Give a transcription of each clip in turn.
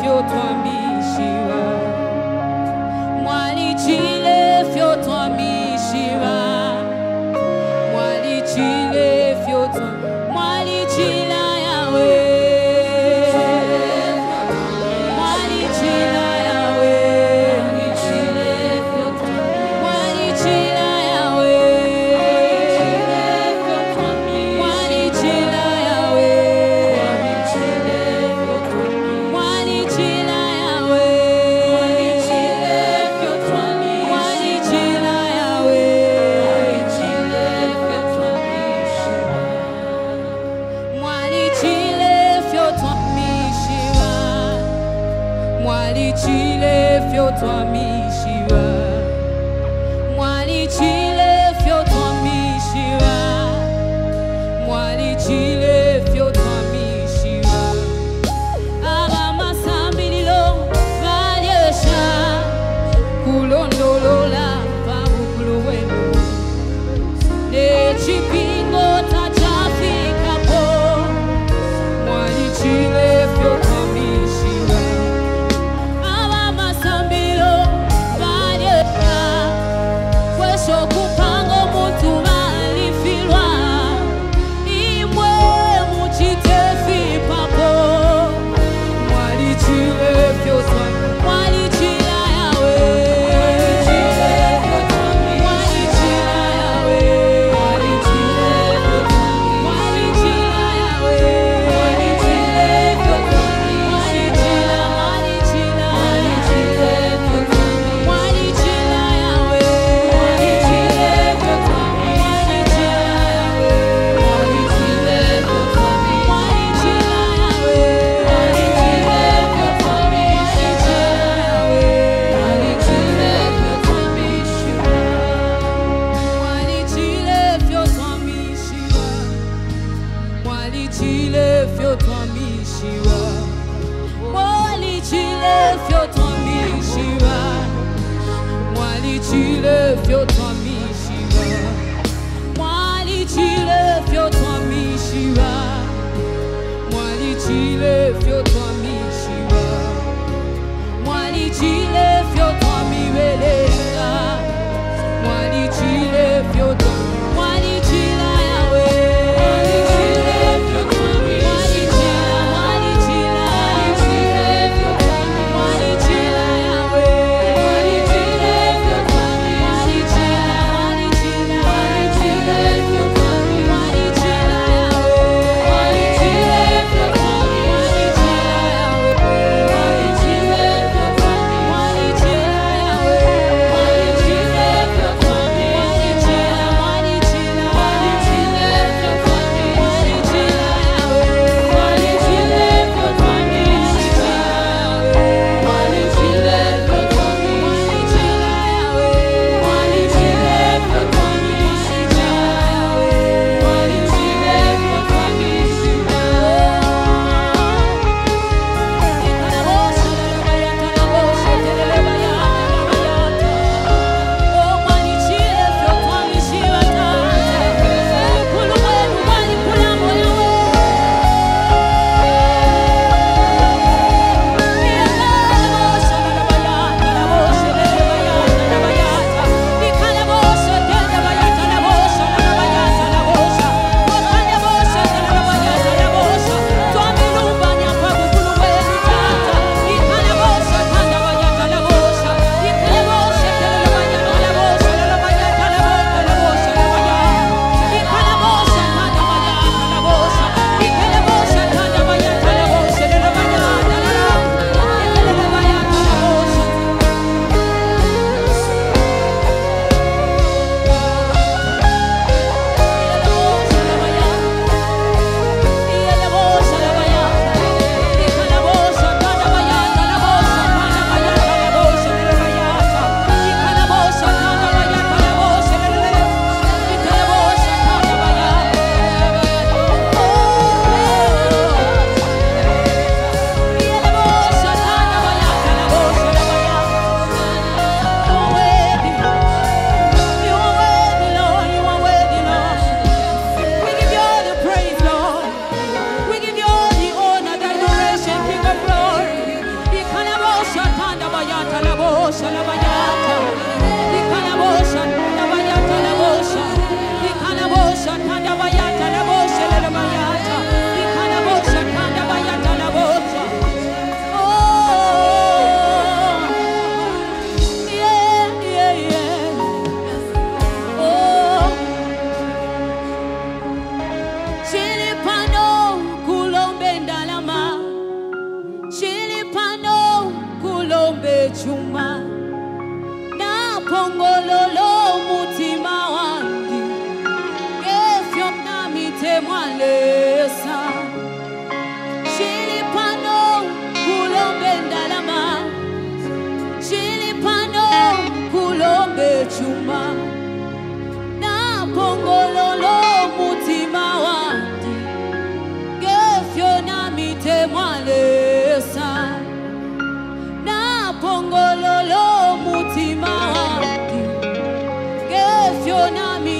fyotwamishiwa mwalichile bechuma napongololo mutima wangi. Ngefyo namitema lesa shilipano kulombe ndalama shilipano kulombe chuma. Na napongololo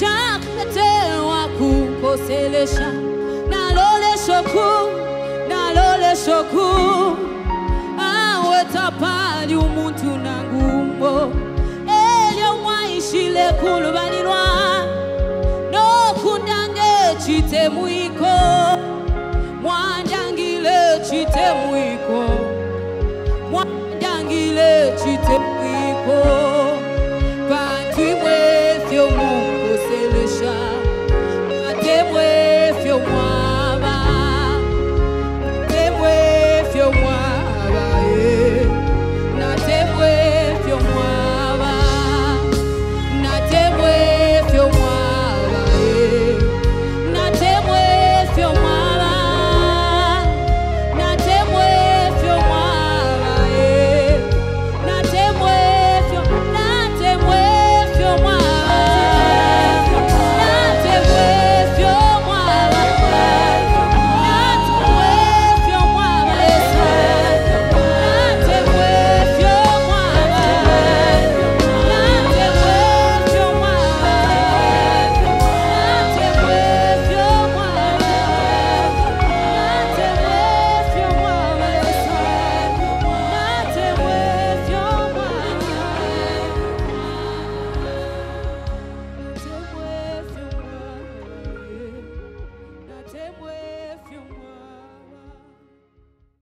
chakuletewa kukoselesha. Naloleshoku naloleshoku awetapali umuntu nangumbo elyo mwaishile kulubalirwa nokundange chitemwi